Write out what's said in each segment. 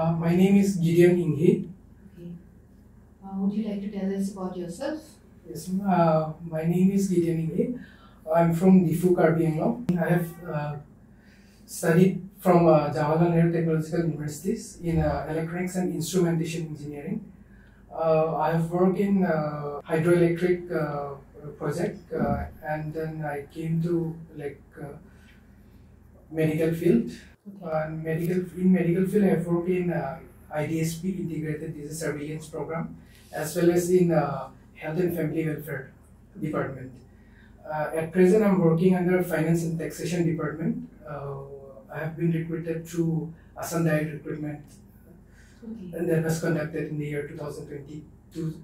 Uh, my name is Gideon Enghee. Okay. Uh, would you like to tell us about yourself? Yes, uh, my name is Gideon Enghee. I'm from Diphu, Karbi Anglong. I have uh, studied from uh, Jawaharlal Nehru Technological Universities in uh, electronics and instrumentation engineering. Uh, I have worked in uh, hydroelectric uh, project uh, and then I came to like uh, medical field. Uh, medical in medical field, I have worked in uh, IDSP Integrated Disease Surveillance Program, as well as in uh, Health and Family Welfare Department. Uh, at present, I'm working under Finance and Taxation Department. Uh, I have been recruited through Assam Direct Recruitment, Okay. and that was conducted in the year 2022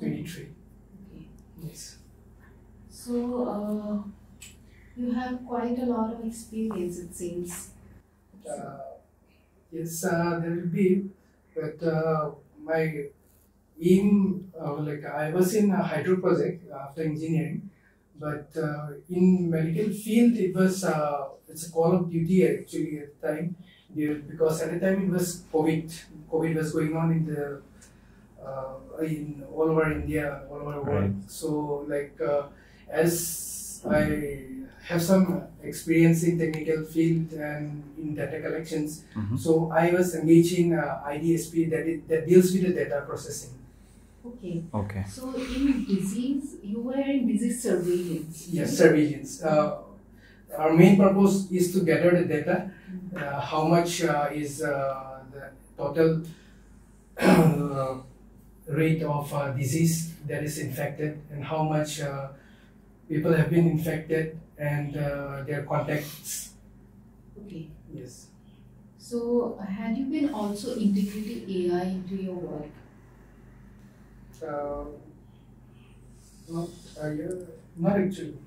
23. Okay. Yes. So, uh, you have quite a lot of experience, it seems. Uh, yes, uh, there will be, but uh, my aim, uh, like I was in a hydro project after engineering, but uh, in medical field it was uh, it's a call of duty actually at the time because at the time it was COVID. COVID was going on in the uh, in all over India, all over world. So like uh, as I have some experience in technical field and in data collections, Mhm. so I was engaged in uh, IDSP that it, that deals with the data processing. Okay. Okay. So, in disease, you were in disease surveillance. Yes, surveillance. Uh, our main purpose is to gather the data. Uh, how much uh, is uh, the total rate of uh, disease that is infected, and how much uh, people have been infected, and uh, their contacts. Okay. Yes. So, had you been also integrating AI into your work? Uh, not, uh, not actually.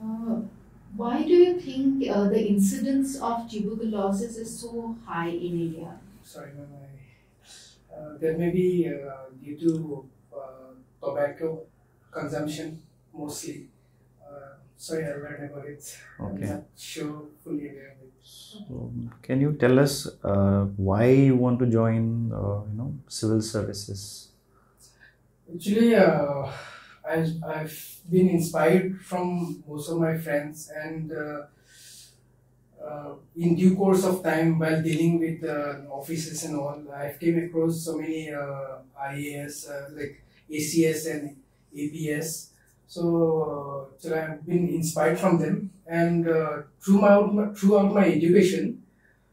Uh, why do you think uh, the incidence of tuberculosis is so high in India? Sorry, ma'am. Uh, that may be uh, due to uh, tobacco consumption mostly. Sorry, I read about it. Okay. I'm not sure fully aware of it. So, can you tell us uh, why you want to join, uh, you know, civil services? Actually, uh, I, I've been inspired from most of my friends, and uh, uh, in due course of time, while dealing with uh, offices and all, I've came across so many uh, IAS uh, like ACS and APS. So, uh, I've been inspired from them, and uh, throughout my, throughout my education,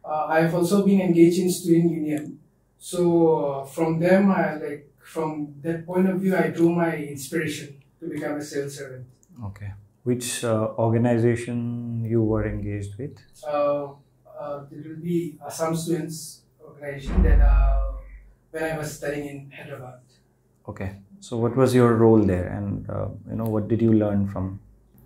uh, I've also been engaged in student union. So uh, from them, I like from that point of view, I drew my inspiration to become a civil servant. Okay. Which uh, organization you were engaged with? Uh, uh, there will be Assam Students Organization that uh, when I was studying in Hyderabad. Okay. So, what was your role there, and uh, you know, what did you learn from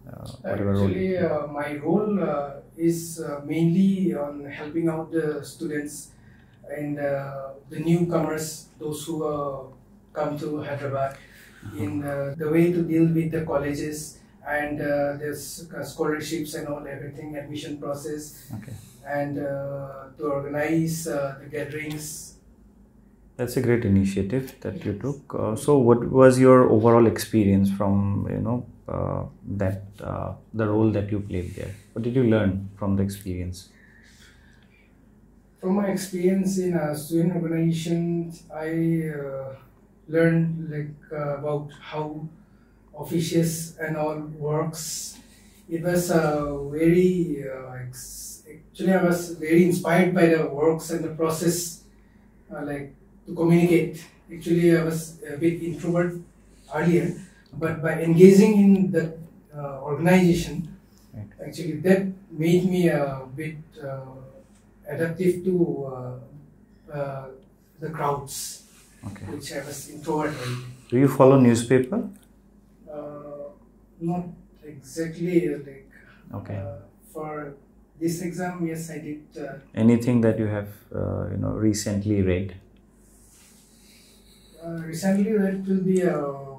uh, whatever role? Actually, uh, my role uh, is uh, mainly on helping out the students and uh, the newcomers, those who uh, come to Hyderabad, in uh, the way to deal with the colleges and uh, there's scholarships and all everything, admission process, Okay. and uh, to organize uh, the gatherings. That's a great initiative that you took. Uh, so, what was your overall experience from you know uh, that uh, the role that you played there? What did you learn from the experience? From my experience in a student organization, I uh, learned like uh, about how officials and all works. It was uh, very uh, actually I was very inspired by the works and the process, uh, like to communicate. Actually, I was a bit introvert earlier, but by engaging in the uh, organization, Right. actually that made me a bit uh, adaptive to uh, uh, the crowds, Okay. which I was introvert. Do you follow newspaper? Uh, not exactly like Okay. uh, for this exam. Yes, I did. Uh, Anything that you have uh, you know recently read? Uh, recently it will be uh,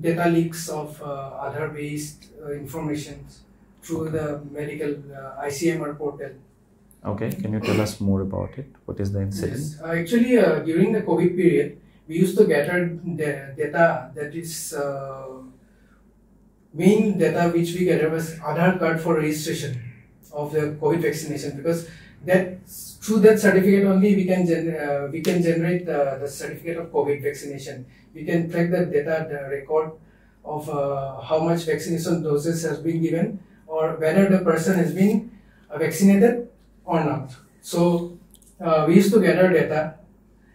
data leaks of uh, Aadhaar based uh, information through the medical uh, ICMR portal. Okay, can you tell us more about it? What is the incident? Yes. Uh, actually, uh, during the COVID period, we used to gather the data that is uh, main data which we gather was Aadhaar card for registration of the COVID vaccination because that through that certificate only we can uh, we can generate the, the certificate of COVID vaccination. We can track the data, the record of uh, how much vaccination doses has been given or whether the person has been uh, vaccinated or not. So uh, we used to gather data,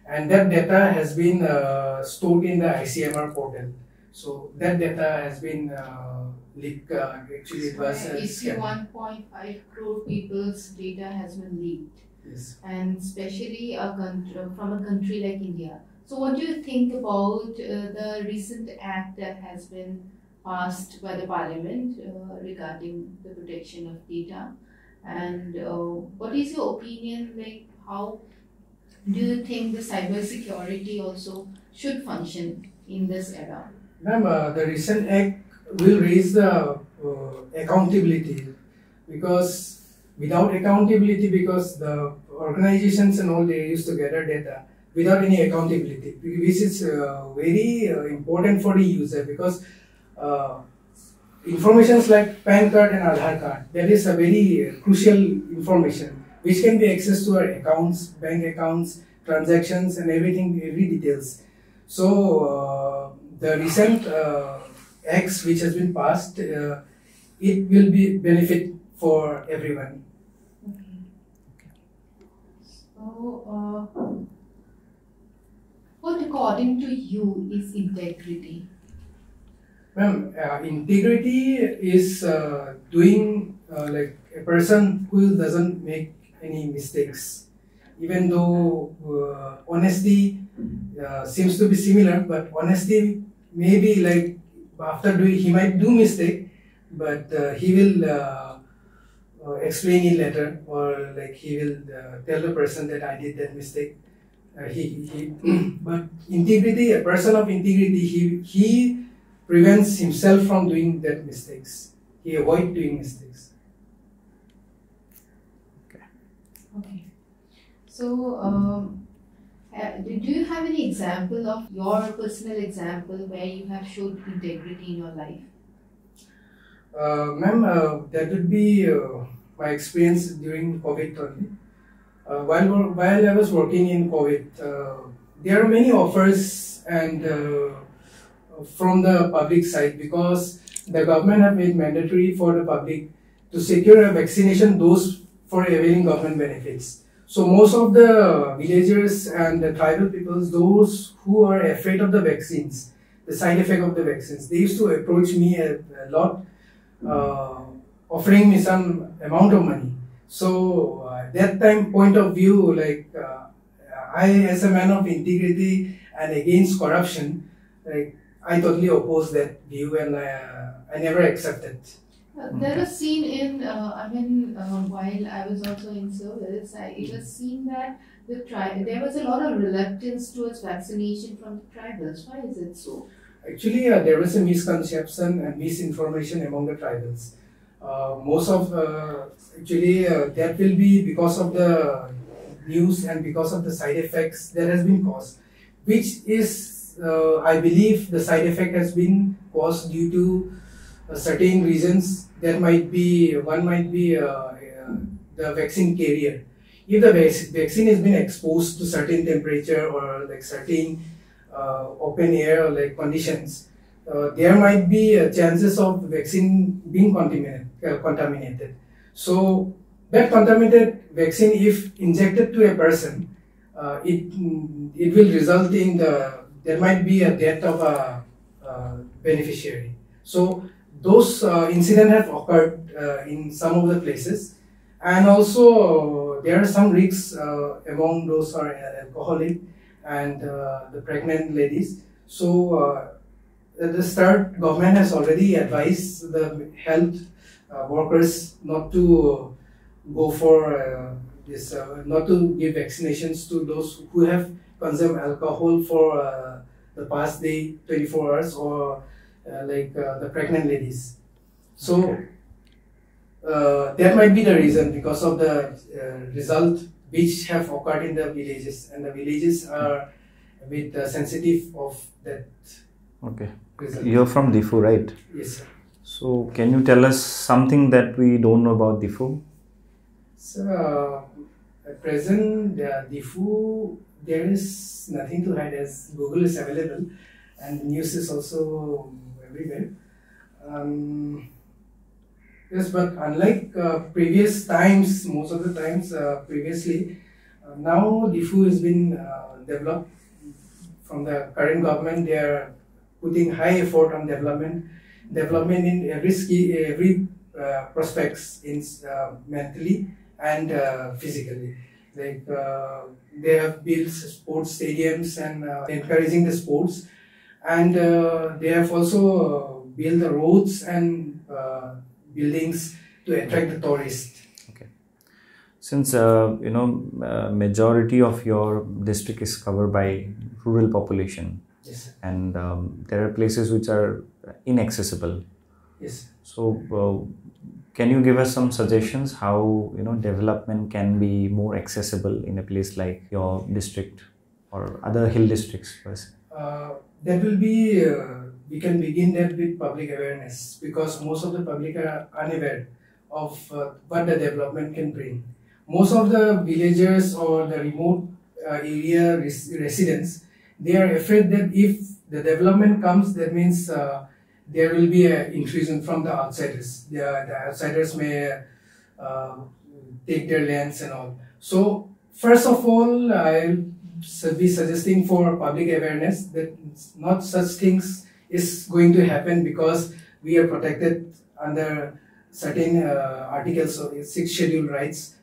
and that data has been uh, stored in the ICMR portal. So that data has been uh, leaked. Uh, actually, it was uh, 1.5 crore people's data has been leaked, Yes. and especially a country, from a country like India. So, what do you think about uh, the recent act that has been passed by the parliament uh, regarding the protection of data? And uh, what is your opinion? Like, how do you think the cyber security also should function in this era? Ma'am, uh, the recent act will raise the uh, accountability because without accountability, because the organizations and all they used to gather data without any accountability, which is uh, very uh, important for the user because uh, informations like PAN card and Aadhaar card that is a very uh, crucial information which can be accessed to our accounts, bank accounts, transactions, and everything, every details. So the recent uh, acts which has been passed, uh, it will be benefit for everyone. So, uh, what according to you is integrity? Ma'am, uh, integrity is uh, doing uh, like a person who doesn't make any mistakes. Even though uh, honesty uh, seems to be similar, but honesty maybe like after doing he might do mistake, but uh, he will uh, uh, explain it later, or like he will uh, tell the person that I did that mistake. Uh, he, he but integrity, a person of integrity, he he prevents himself from doing that mistakes. He avoid doing mistakes. Okay. Okay. So, um, uh, do you have any example of your personal example where you have showed integrity in your life? Uh, ma'am, uh, that would be uh, my experience during COVID only. Uh, while while I was working in COVID, uh, there are many offers and from the public side because the government have made mandatory for the public to secure a vaccination dose for availing government benefits. So most of the villagers and the tribal peoples, those who are afraid of the vaccines, the side effect of the vaccines, they used to approach me a, a lot, uh, offering me some amount of money. So uh, that time point of view, like uh, I as a man of integrity and against corruption, like I totally oppose that view and I, I never accepted. Uh, There was seen in, uh, I mean, uh, while I was also in service, I, it was seen that the tri- there was a lot of reluctance towards vaccination from the tribals. Why is it so? Actually, uh, there was a misconception and misinformation among the tribals. Uh, most of uh, actually uh, that will be because of the news and because of the side effects that has been caused, which is uh, I believe the side effect has been caused due to certain reasons. There might be one might be uh, uh, the vaccine carrier. If the vac- vaccine has been exposed to certain temperature or like certain uh, open air or like conditions, uh, there might be uh, chances of vaccine being contaminated. Uh, contaminated. So that contaminated vaccine, if injected to a person, uh, it it will result in the there might be a death of a uh, beneficiary. So those uh, incidents have occurred uh, in some of the places, and also there are some risks uh, among those are alcoholic and uh, the pregnant ladies. So uh, the start, government has already advised the health uh, workers not to go for uh, this, uh, not to give vaccinations to those who have consumed alcohol for uh, the past day 24 hours or uh, like uh, the pregnant ladies. So Okay. uh, that might be the reason because of the uh, result which have occurred in the villages and the villages are a bit uh, sensitive of that Okay. result. You're from Diphu, right? Yes, sir. So can you tell us something that we don't know about Diphu? So, uh, at present, the Diphu, there is nothing to hide as Google is available and news is also Um, yes, but unlike uh, previous times, most of the times uh, previously, uh, now Diphu has been uh, developed from the current government. They are putting high effort on development, development in every ski, every uh, prospects in uh, mentally and physically. Like they have built sports stadiums and encouraging the sports, and uh, they have also uh, built the roads and uh, buildings to attract the tourists. Since uh, you know uh, majority of your district is covered by rural population, Yes, sir. and um, there are places which are inaccessible. yes. So, uh, can you give us some suggestions how you know development can be more accessible in a place like your district or other hill districts? First? That will be uh, we can begin that with public awareness because most of the public are unaware of uh, what the development can bring. Most of the villagers or the remote uh, area res- residents they are afraid that if the development comes that means uh, there will be an intrusion from the outsiders. The, the outsiders may uh, take their lands and all. So first of all i'll su- be suggesting for public awareness that not such things is going to happen because we are protected under certain uh, articles of the sixth schedule rights.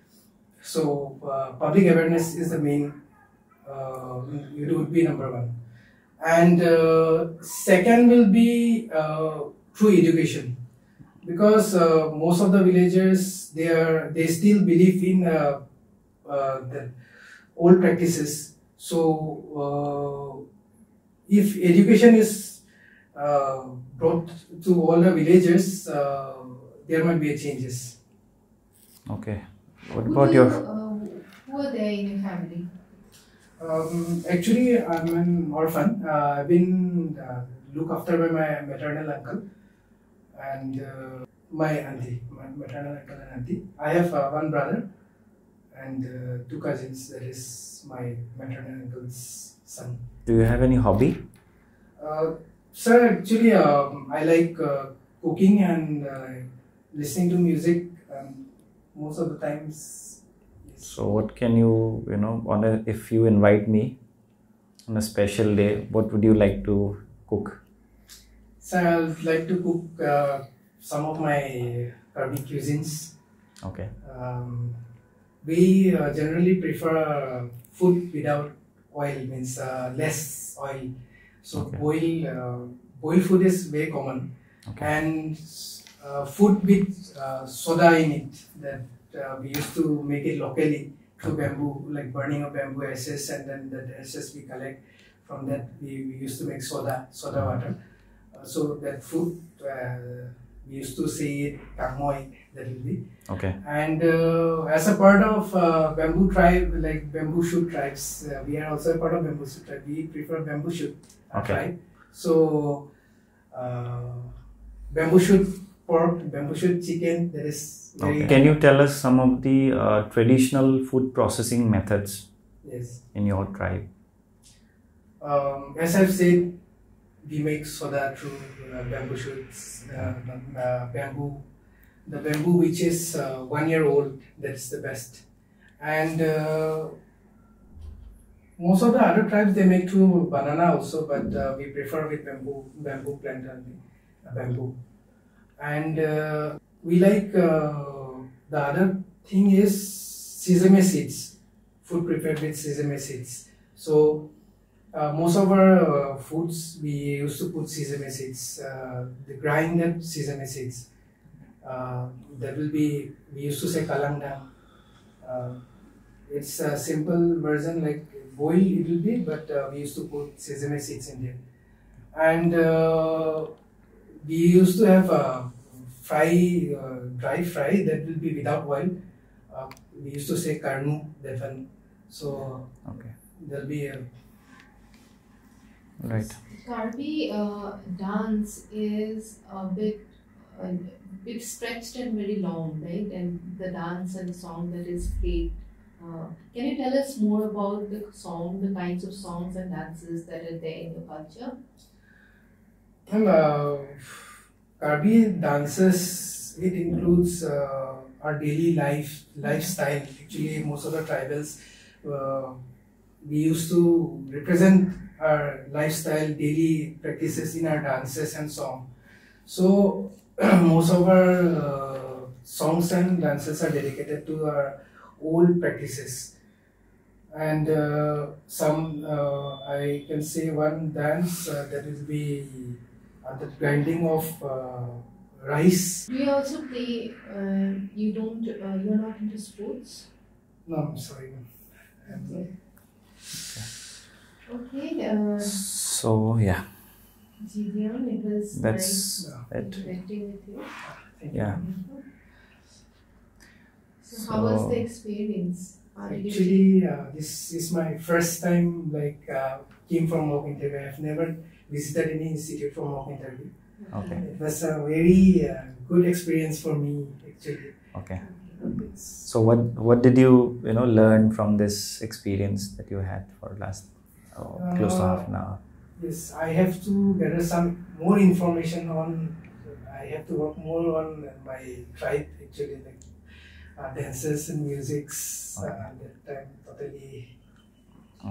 So uh, public awareness is the main. Uh, it would be number one, and uh, second will be uh, through education, because uh, most of the villagers they are they still believe in the old practices. So uh, if education is uh, brought to all the villages, uh, there might be a changes. Okay. What Who about you, your uh, who are there in your family? Um, actually, I'm an orphan. Uh, I've been uh, looked after by my maternal uncle and uh, my auntie, my maternal uncle and auntie. I have uh, one brother and uh, two cousins. That is my maternal uncle's son. Do you have any hobby? Uh, sir, actually, um, I like uh, cooking and uh, listening to music. Um, most of the times, yes. So what can you you know on a if you invite me on a special day, what would you like to cook? Sir, I would like to cook uh, some of my Arabic cuisines. Okay. Um, we uh, generally prefer uh, food without oil, means uh, less oil. So Okay. boil uh, boil food is very common, Okay. and uh, food with uh, soda in it that uh, we used to make it locally through bamboo, like burning of bamboo ashes, and then the ashes we collect. From that, we, we used to make soda, soda water. Uh, so that food, uh, we used to say it kamoy, that will be. Okay. And uh, as a part of uh, bamboo tribe, like bamboo shoot tribes, uh, we are also a part of bamboo shoot tribe. We prefer bamboo shoot uh, Okay. tribe. So, uh, bamboo shoot pork, bamboo shoot chicken, that is very. Okay. Can you tell us some of the uh, traditional food processing methods Yes. in your tribe? Um, as I've said, we make soda through uh, bamboo shoots, bamboo, the bamboo which is uh, one year old, that's the best. And uh, most of the other tribes they make through banana also, but uh, we prefer with bamboo, bamboo plant only, bamboo. And uh, we like uh, the other thing is sesame seeds, food prepared with sesame seeds. So uh, most of our uh, foods we used to put sesame seeds, uh, the grinded sesame seeds. Uh, that will be we used to say kalangda. Uh, it's a simple version like boil it will be, but uh, we used to put sesame seeds in there. And uh, we used to have a fry, uh, dry fry that will be without oil. Uh, we used to say karnu, that one. So Okay. there'll be a Right. Karbi uh, dance is a bit, bit stretched and very long, right? And the dance and song that is played. Uh, can you tell us more about the song, the kinds of songs and dances that are there in your culture? And uh, Karbi dances, it includes uh, our daily life lifestyle. Actually, most of the tribals, uh, we used to represent our lifestyle, daily practices in our dances and song. So most of our uh, songs and dances are dedicated to our old practices. And uh, some, uh, I can say one dance uh, that will be uh, the grinding of uh, rice. Do you also play? Uh, you don't. Uh, you're not into sports. No, I'm sorry. Um, Okay. Uh, So yeah, Gideon, it was that's no, it. interacting with you. Yeah. So, how was the experience? How did you feel? Actually, uh, this is my first time like uh, came from Mock Interview. I've never visited any institute from Mock Interview. Okay. It was a very uh, good experience for me actually. Okay. So what what did you you know learn from this experience that you had for last oh, close to half an hour? Yes, I have to gather some more information on. I have to work more on my tribe actually, like uh, dances and musics. Uh, that time totally.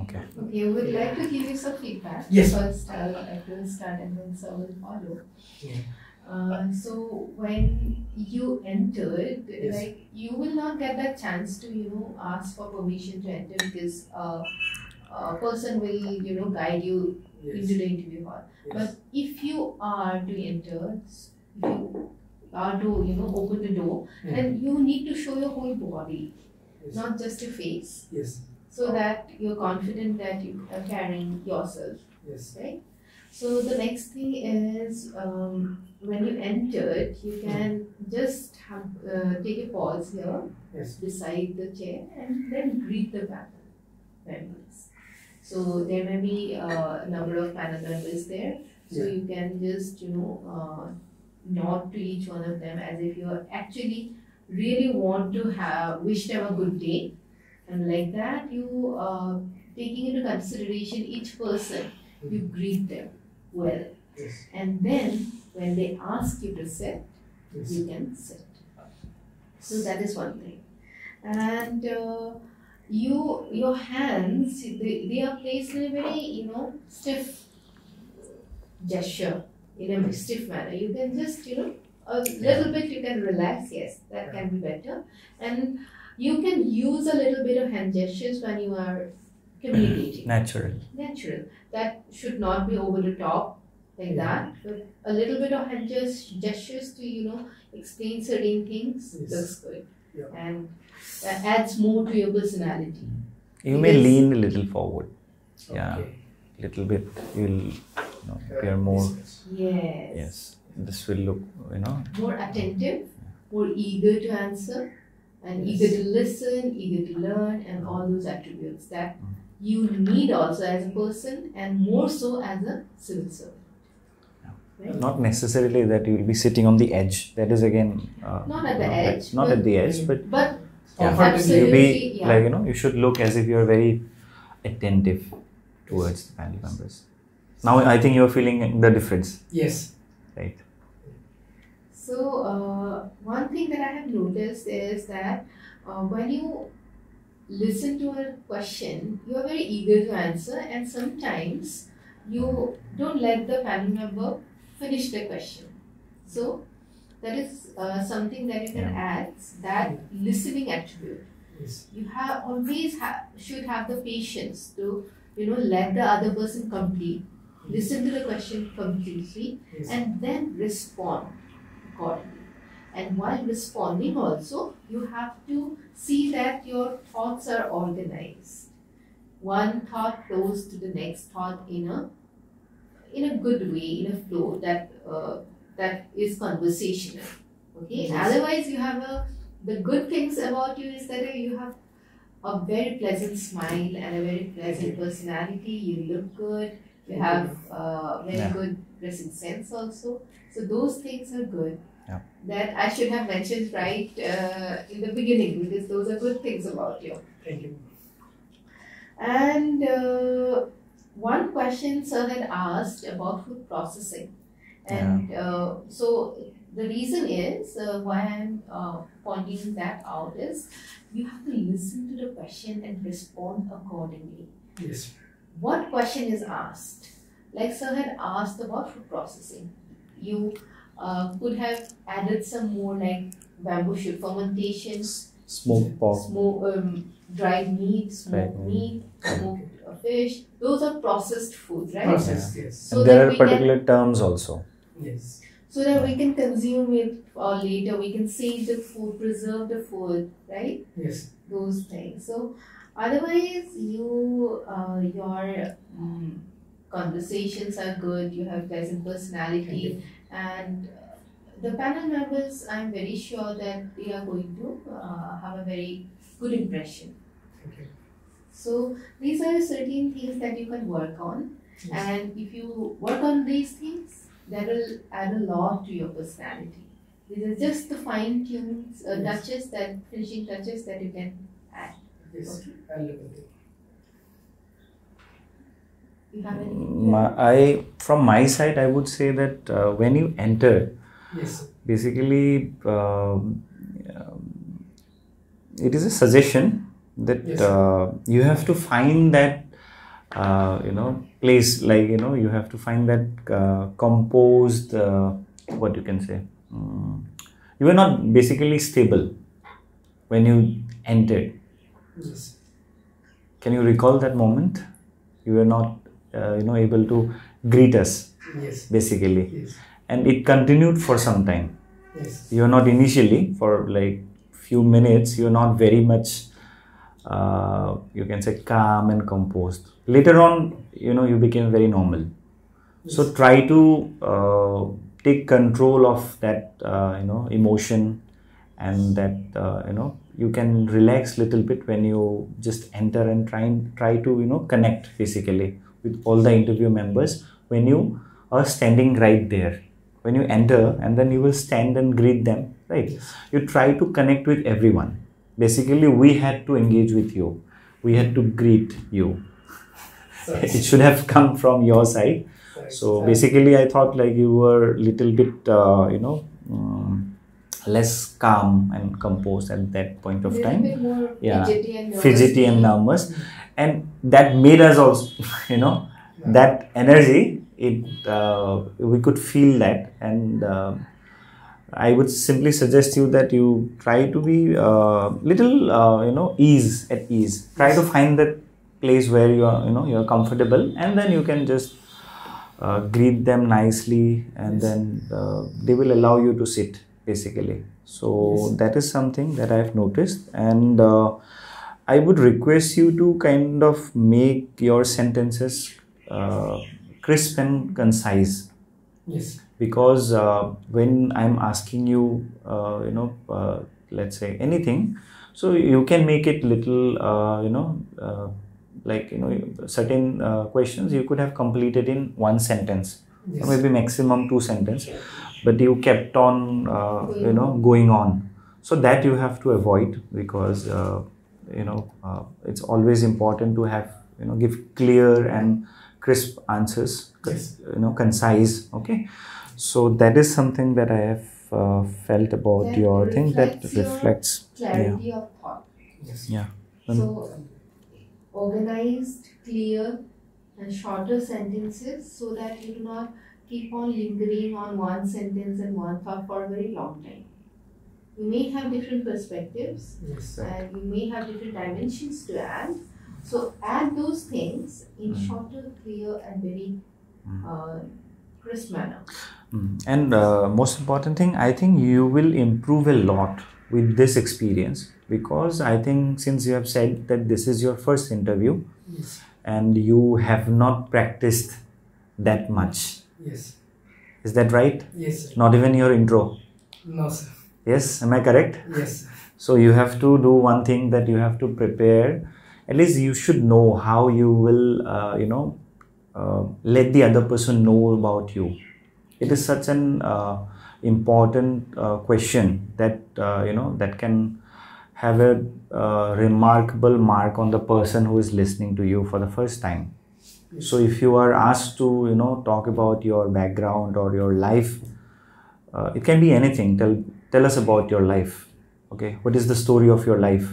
Okay. Okay, I would like to give you some feedback. Yes. First, I'll, I will start and then Sir will follow. Yeah. Uh, so when you entered, Yes. like you will not get that chance to you know ask for permission to enter because uh, a person will you know guide you Yes. into the interview hall. yes. But if you are to enter, if you are to you know open the door, Yeah. then you need to show your whole body, yes. not just your face, yes. so that you're confident that you are carrying yourself, Yes. right? So the next thing is um, when you entered, you can just have, uh, take a pause here Yes. beside the chair and then greet the panel. So there may be uh, a number of panel members there. So Yeah. you can just, you know, uh, nod to each one of them as if you actually really want to have wish them a good day. And like that, you uh, taking into consideration each person, you greet them well. Yes. And then when they ask you to sit, Yes. you can sit. So that is one thing. And uh, you, your hands, they, they are placed in a very, you know, stiff gesture, in a stiff manner. You can just, you know, a little bit you can relax, yes, that can be better. And you can use a little bit of hand gestures when you are communicating Natural. natural. That should not be over the top like Yeah. that, but a little bit of hand gest- gestures to you know explain certain things Yes. looks good, Yeah. and that adds more to your personality. You may lean a little forward. Yeah. Okay. Little bit. You'll you know, appear more. yes. Yes. This will look you know. More attentive, more eager to answer, and Yes. eager to listen, eager to learn, and all those attributes that Mm. you need also as a person, and more so as a civil servant. Right? Not necessarily that you will be sitting on the edge. That is again. Uh, Not at the edge, Not at the edge, but But Yeah. Comfortably. you be Absolutely, yeah. like you know you should look as if you are very attentive towards the family members. Now I think you are feeling the difference, Yes. right? So, uh, one thing that I have noticed is that uh, when you listen to a question, you are very eager to answer, and sometimes you don't let the family member finish the question. So, that is uh, something that you can add that listening attribute. Yes. You have always ha- should have the patience to you know let the other person complete, listen to the question completely, Yes. and then respond accordingly. And while responding, also, you have to see that your thoughts are organized. one thought flows to the next thought in a in a good way, in a flow that uh, that is conversational. Okay. Yes. Otherwise, you have a the good things about you is that you have a very pleasant smile and a very pleasant personality. You look good. You Thank have uh, very Yeah. good dressing sense also. So those things are good. Yeah. That I should have mentioned right uh, in the beginning because those are good things about you. Thank you. And uh, one question sir had asked about food processing, and uh, so the reason is uh, why I'm uh, pointing that out is you have to listen to the question and respond accordingly. Yes. What question is asked? Like sir had asked about food processing, you uh, could have added some more like bamboo shoot fermentation, Smoked pork. smoke, um, dried meat, smoked Dried meat, smoked uh, fish. Those are processed foods, right? Process. Yes. So and there are particular terms also. Yes. So that we can consume it or later. We can save the food, preserve the food, right? Yes. Those things. So otherwise, you uh, your um, conversations are good. You have pleasant personality, and uh, the panel members. I'm very sure that they are going to uh, have a very good impression. Thank you. So these are certain things that you can work on, Yes. and if you work on these things, that will add a lot to your personality. These are just the fine tunes, uh, Yes. touches that finishing touches that you can add. Yes. Okay. I'll look at it. You have any? My, I from my side, I would say that uh, when you enter, Yes. basically um, it is a suggestion that Yes. uh, you have to find that uh, you know place like you know you have to find that uh, composed uh, what you can say Mm. you were not basically stable when you entered Yes. can you recall that moment you were not uh, you know able to greet us Yes. basically Yes. and it continued for some time Yes. you're not initially for like few minutes you're not very much uh, you can say calm and composed. Later on you know you became very normal. So try to uh, take control of that uh, you know emotion and that uh, you know you can relax little bit when you just enter and try and try to you know connect physically with all the interview members when you are standing right there. When you enter and then you will stand and greet them right? Yes. you try to connect with everyone basically we had to engage with you. We had to greet you. It should have come from your side. So basically i thought like you were a little bit uh, you know um, less calm and composed at that point of Little time. bit more Yeah. fidgety and nervous. fidgety and nervous. And that made us also you know that energy it uh, we could feel that. And uh, i would simply suggest you that you try to be uh, little uh, you know ease at ease try to find that place where you are you know you're comfortable and then you can just uh, greet them nicely and Yes. then uh, they will allow you to sit basically so Yes. that is something that i've noticed and uh, i would request you to kind of make your sentences uh, crisp and concise Yes. Because uh, when i'm asking you uh, you know uh, let's say anything so you can make it little uh, you know uh, like you know certain uh, questions you could have completed in one sentence. Yes. maybe maximum two sentence but you kept on uh, you know going on. So that you have to avoid because uh, you know uh, it's always important to have you know give clear and crisp answers Yes. you know concise okay so that is something that i have uh, felt about That your thing that reflects your reflects Clarity of thought. Yes. yeah So organized, clear, and shorter sentences so that you do not keep on lingering on one sentence and one thought for a very long time. You may have different perspectives Yes. and you may have different dimensions to add. So add those things in Mm. shorter, clear, and very Mm. uh, crisp manner. Mm. And uh, most important thing, I think you will improve a lot with this experience because I think since you have said that this is your first interview Yes. and you have not practiced that much. Yes. Is that right? Yes. Sir. Not even your intro. No, sir. Yes, am I correct? Yes. sir. So you have to do one thing that you have to prepare. At least you should know how you will, uh, you know, uh, let the other person know about you. It is such an uh, important uh, question that uh, you know that can have a uh, remarkable mark on the person who is listening to you for the first time. So if you are asked to, you know, talk about your background or your life, uh, it can be anything. Tell tell us about your life. Okay, what is the story of your life?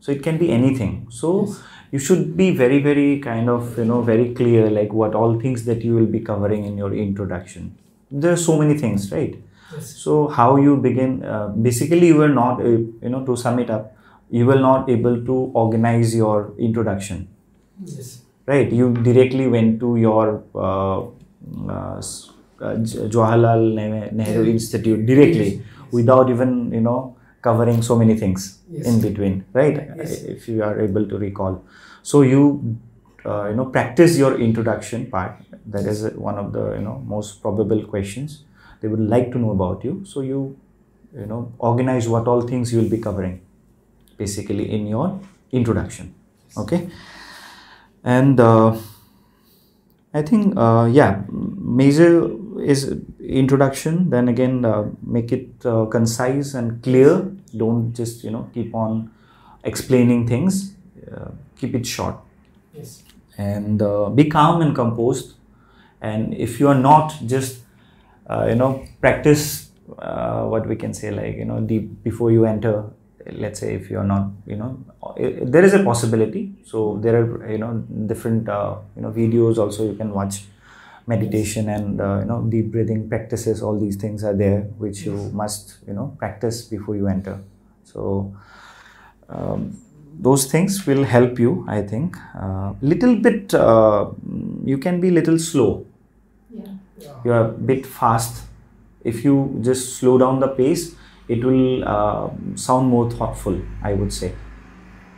So it can be anything. So Yes. you should be very very kind of you know very clear like what all things that you will be covering in your introduction. There are so many things, right? Yes. So how you begin? Uh, basically, you were not, uh, you know, to sum it up, you were not able to organize your introduction Yes. right you directly went to your uh, uh, uh, jawaharlal nehru institute directly Yes. without even you know covering so many things Yes. in between right if you are able to recall so you uh, you know practice your introduction part. That is one of the you know most probable questions. They would like to know about you. So you you know organize what all things you will be covering basically in your introduction. Okay? And uh, i think uh, yeah major is introduction. Then again uh, make it uh, concise and clear. Don't just you know keep on explaining things. Uh, keep it short. Yes. And uh, be calm and composed. And if you are not just uh, you know practice uh, what we can say like you know the before you enter let's say if you are not you know there is a possibility. So there are you know different uh, you know videos also you can watch. Meditation and uh, you know deep breathing practices all these things are there which you must you know practice before you enter. So um, those things will help you i think uh, little bit uh, you can be little slow Yeah. Yeah. you are a bit fast if you just slow down the pace it will uh, sound more thoughtful i would say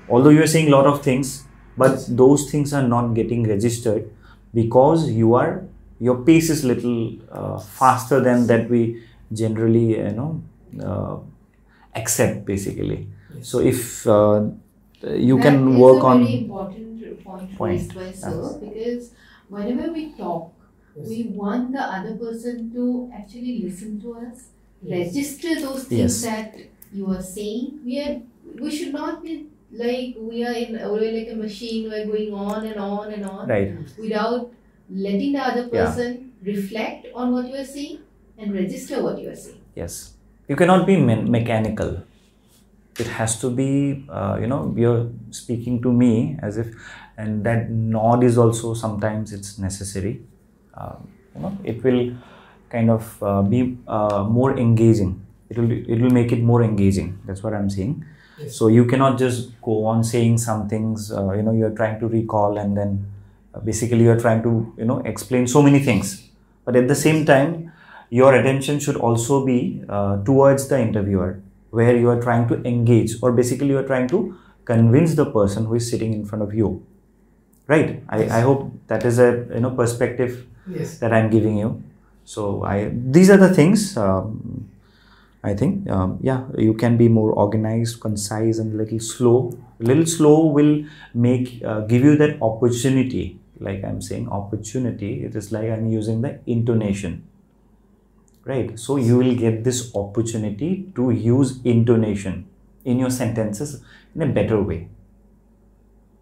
although you are saying a lot of things but those things are not getting registered because you are your pace is little uh, faster than that we generally you know uh, accept basically Yes. so if uh, you That can is work a on very important point, Point. raised by sir because whenever we talk, Yes. we want the other person to actually listen to us, Yes. register those things Yes. that you are saying. We are we should not be like we are in we're like a machine. We're going on and on and on right without letting the other Yeah. person reflect on what you are saying and register what you are saying. yes you cannot be me- mechanical it has to be uh, you know you're speaking to me as if and that nod is also sometimes it's necessary. Um, you know it will kind of uh, be uh, more engaging. It will it will make it more engaging. That's what i'm saying. Yes. so you cannot just go on saying some things uh, you know you're trying to recall and then uh, basically you're trying to you know explain so many things. But at the same time your attention should also be uh, towards the interviewer where you are trying to engage or basically you are trying to convince the person who is sitting in front of you. Right? I, Yes. I hope that is a you know perspective Yes. that i'm giving you. So i these are the things um, i think um, yeah you can be more organized concise and a little slow. A little slow will make uh, give you that opportunity. Like i'm saying opportunity it is like i'm using the intonation right? So you will get this opportunity to use intonation in your sentences in a better way.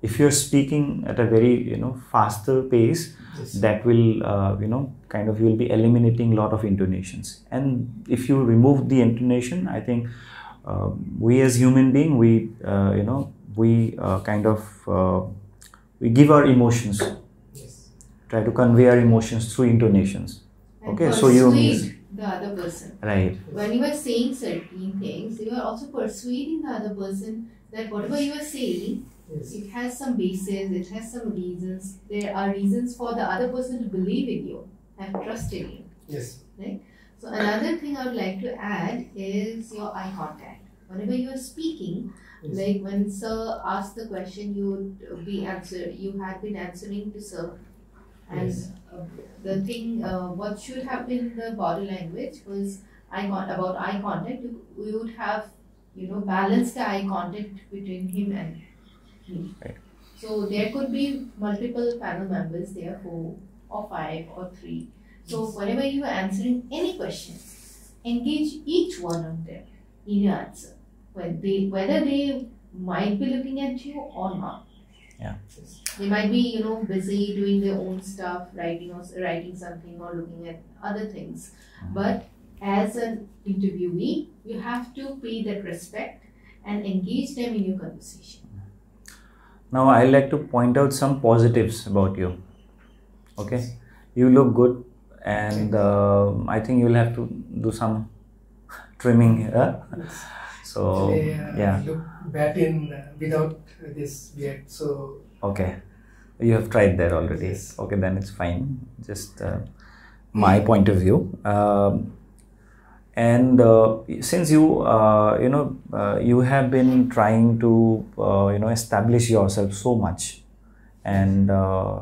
If you're speaking at a very you know faster pace Yes. that will uh, you know kind of you will be eliminating a lot of intonations. And if you remove the intonation i think uh, we as human being we uh, you know we uh, kind of uh, we give our emotions. Yes. try to convey our emotions through intonations. Okay, so you- the other person. right When you are saying certain things, you are also persuading the other person that whatever you are saying, Yes. it has some basis, it has some reasons. There are reasons for the other person to believe in you, have trust in you. Yes. Right? So another thing I would like to add is your eye contact. whenever you are speaking, Yes. like when sir asked the question, you would be answer. You had been answering to sir, and Yes. uh, the thing, uh, what should have been the body language was eye con- about eye contact. We would have, you know, balanced the eye contact between him and me. Right. So there could be multiple panel members there, four or five or three. So whenever you are answering any question, engage each one of them in your answer. When they, whether they might be looking at you or not. Yeah. They might be, you know, busy doing their own stuff, writing or writing something or looking at other things. But as an interviewee, you have to pay that respect and engage them in your conversation. Now I like to point out some positives about you. Okay, you look good, and um I think you'll have to do some trimming here. Yes. So Actually, uh, yeah, I look bad in uh, without this beard, so okay, you have tried that already. Yes. Okay, then it's fine. Just uh, my point of view. Um, and uh, since you uh, you know uh, you have been trying to uh, you know establish yourself so much and uh,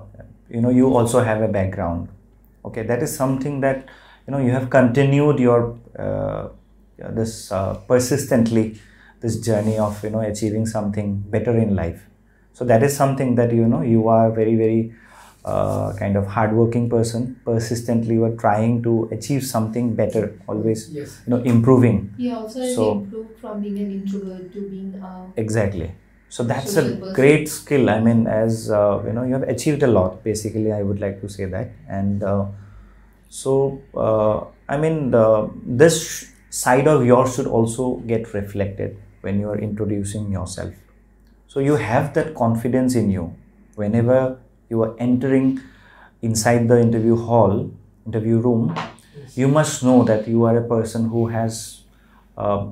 you know you also have a background okay that is something that you know you have continued your uh, this uh, persistently this journey of you know achieving something better in life. So that is something that you know you are very very uh, kind of hardworking person persistently you are trying to achieve something better always yes, you know improving. He also has So- improved from being an introvert to being a exactly. So that's a person. great skill. I mean as uh, you know you have achieved a lot basically i would like to say that. And uh, so uh, i mean the, this sh- side of yours should also get reflected when you are introducing yourself. So you have that confidence in you. Whenever you are entering inside the interview hall interview room you must know that you are a person who has uh,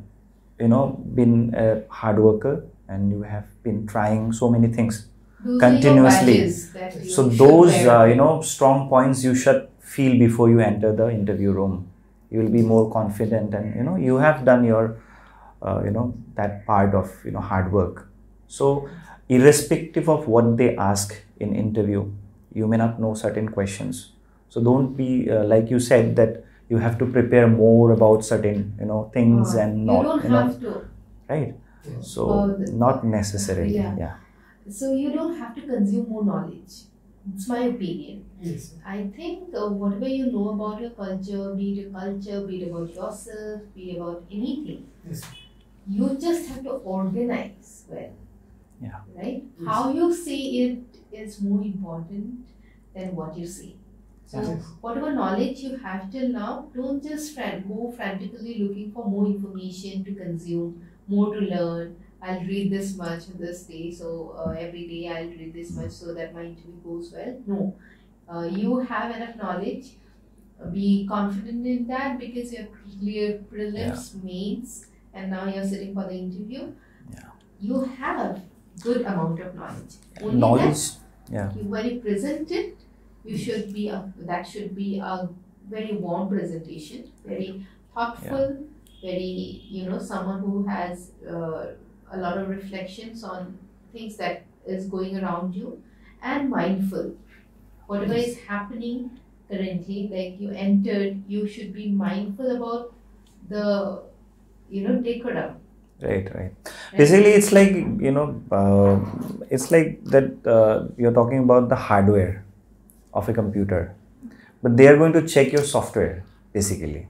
you know been a hard worker and you have been trying so many things those Continuously. Are your badges that you so those uh, you know strong points you should feel before you enter the interview room you will be more confident and you know you have done your uh, you know that part of you know hard work so irrespective of what they ask in interview you may not know certain questions so don't be uh, like you said that you have to prepare more about certain you know things Uh, and you not don't you know have to. right so the- not necessarily Yeah. yeah So you don't have to consume more knowledge. It's my opinion. yes. I think uh, whatever you know about your culture, be it your culture, be it about yourself, be it about anything, Yes. you just have to organize well. Yeah. Right? Yes. How you say it is more important than what you say. So Yes. whatever knowledge you have till now, don't just fran- go frantically looking for more information to consume, more to learn. I'll read this much this day, so uh, every day I'll read this much so that my interview goes well. No, uh, you have enough knowledge. Be confident in that because you have cleared prelims, mains, and now you're sitting for the interview. Yeah. You have good amount of knowledge. Only knowledge yeah you, when you present it, you should be a, that should be a very warm presentation, very thoughtful, very you know someone who has uh, a lot of reflections on things that is going around you, and mindful. Whatever is happening currently, like you entered, you should be mindful about the you know decorum. right right right? basically it's like you know uh, it's like that uh, you're talking about the hardware of a computer but they are going to check your software basically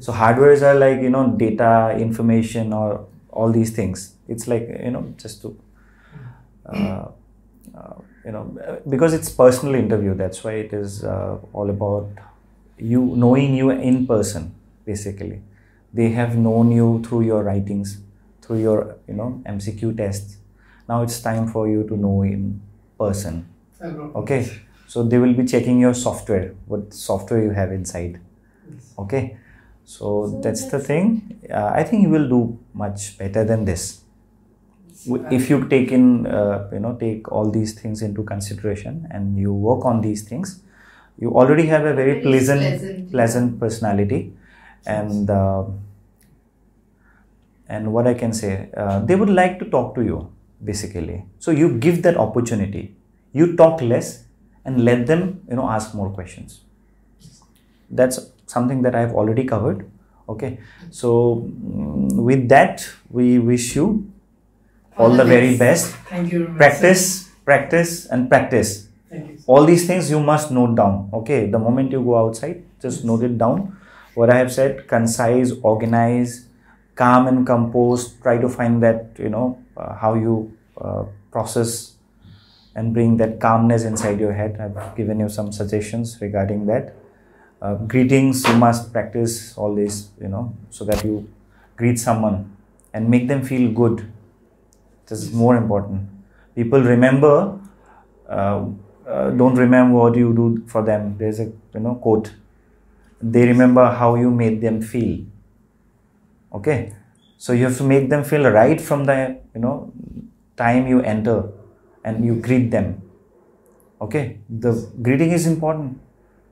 so hardwares are like you know data information or all these things. It's like you know just to uh, uh, you know because it's personal interview that's why it is uh, all about you knowing you in person basically. They have known you through your writings through your you know mcq tests. Now it's time for you to know in person. Okay? So they will be checking your software what software you have inside. Okay so, So that's the thing. Uh, i think you will do much better than this. If you take in uh, you know take all these things into consideration and you work on these things you already have a very Very pleasant pleasant, pleasant personality. And uh, and what I can say, uh, they would like to talk to you basically. So you give that opportunity. You talk less and let them, you know, ask more questions. That's something that I've already covered. Okay, so mm, with that, we wish you all the very best. Thank you very much. Practice, practice, and practice. Thank you. All these things you must note down. Okay, the moment you go outside, just note it down. What I have said, concise, organize, calm and composed. Try to find that you know uh, how you uh, process and bring that calmness inside your head. I've given you some suggestions regarding that. Uh, greetings, you must practice all this, you know, so that you greet someone and make them feel good. This is more important. People remember, uh, uh, don't remember what you do for them. There's a you know quote. They remember how you made them feel. Okay, so you have to make them feel right from the you know time you enter and you greet them. Okay, the greeting is important.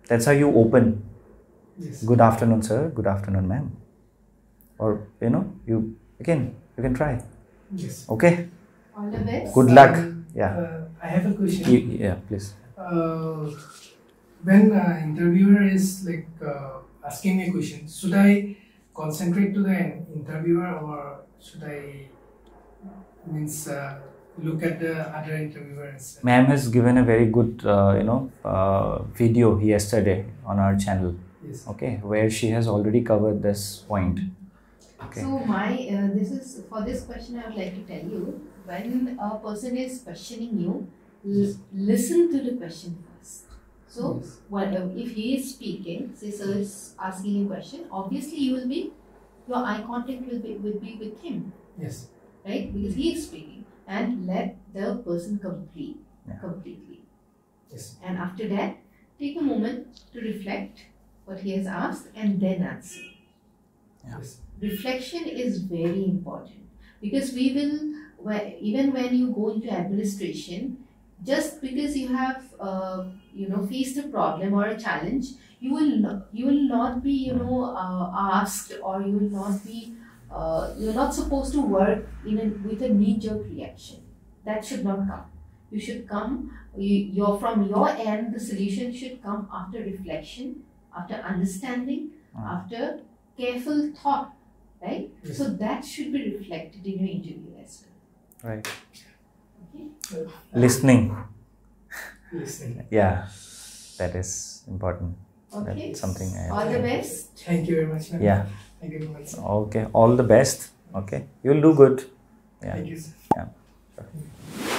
That's how you open. Yes. Good afternoon, sir. Good afternoon, ma'am. Or you know, you again you can try. Yes. Okay. All the best. Good luck. Um, Yeah. Uh, I have a question. You, yeah, please. uh, when uh, interviewer is like uh, asking me a question, should I concentrate to the interviewer or should I means uh, look at the other interviewers? Ma'am has given a very good, uh, you know, uh, video yesterday on our channel. Yes. Okay, where she has already covered this point. Okay. So my uh, this is for this question I would like to tell you when a person is questioning you, l- listen to the question first. So Yes. what uh, if he is speaking, say sir is asking a question, obviously you will be your eye contact will be will be with him, Yes. right? Because he is speaking, and let the person complete Yeah. completely. Yes. And after that, take a moment to reflect what he has asked and then answer Yes. reflection is very important because we will even when you go into administration just because you have uh, you know faced a problem or a challenge you will not, you will not be you know uh, asked or you will not be uh, you're not supposed to work in a, with a knee jerk reaction that should not come you should come you, you're from your end the solution should come after reflection after understanding Mm. after careful thought right Yes. so that should be reflected in your interview as well Right. okay Listening. Listening. Yeah, that is important. okay That's something I all the best Thank you very much. ma'am. Yeah. Thank you very much. sir. Okay. All the best. Okay. You'll do good. Yeah. Thank you. Sir. Yeah.